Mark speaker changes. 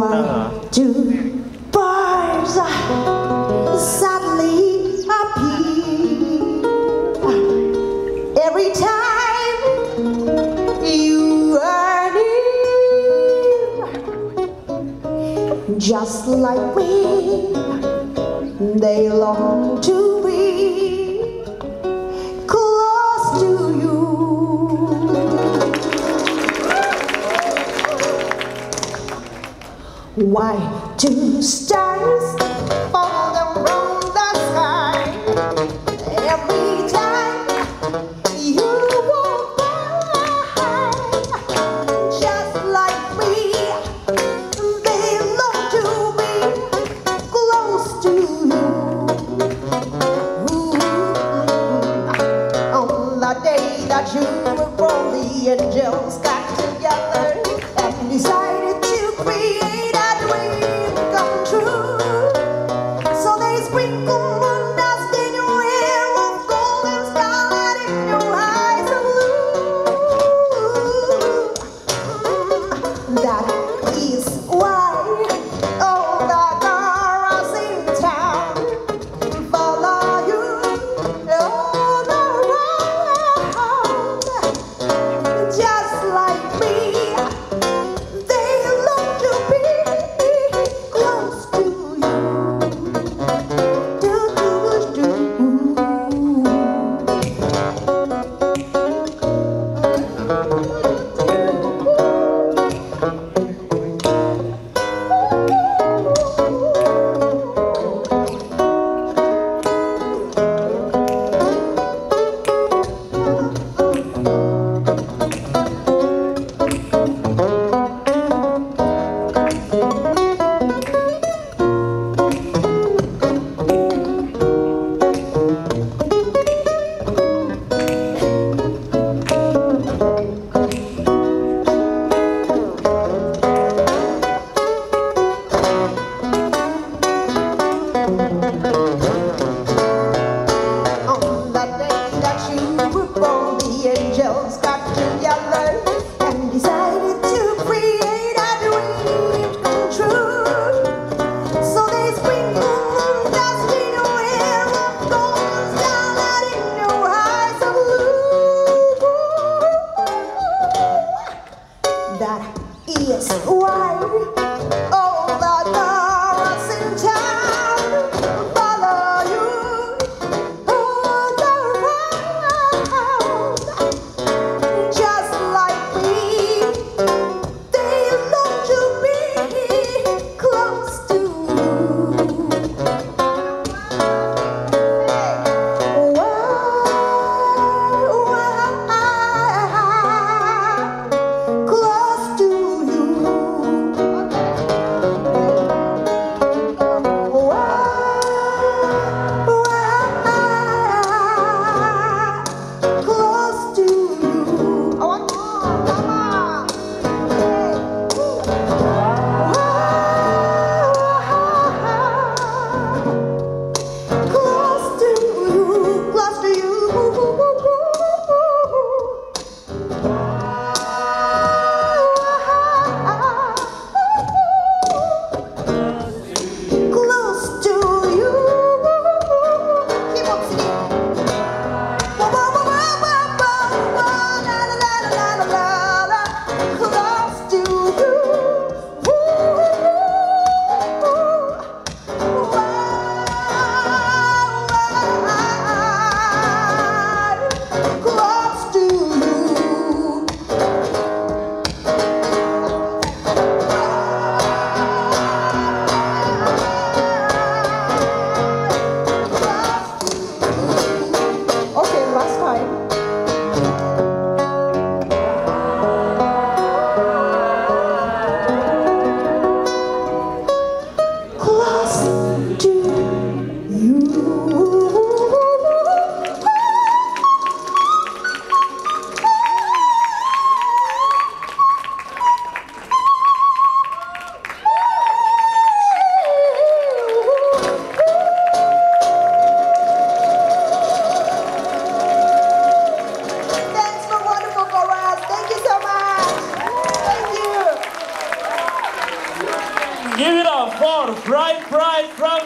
Speaker 1: One, two, birds suddenly appear. Every time you are near, just like me, they long to be. Why two stars? that is why.
Speaker 2: From